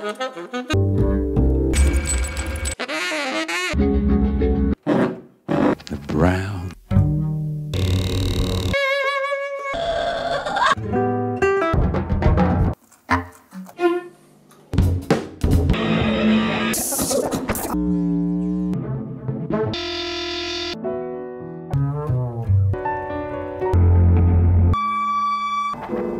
The brown. Thank